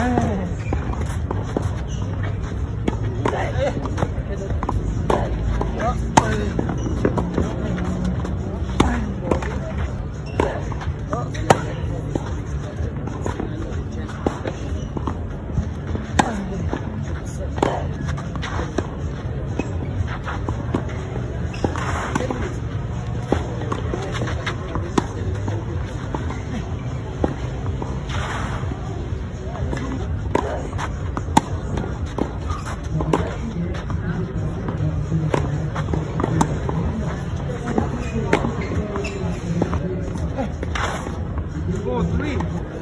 Oh. You're going to sleep.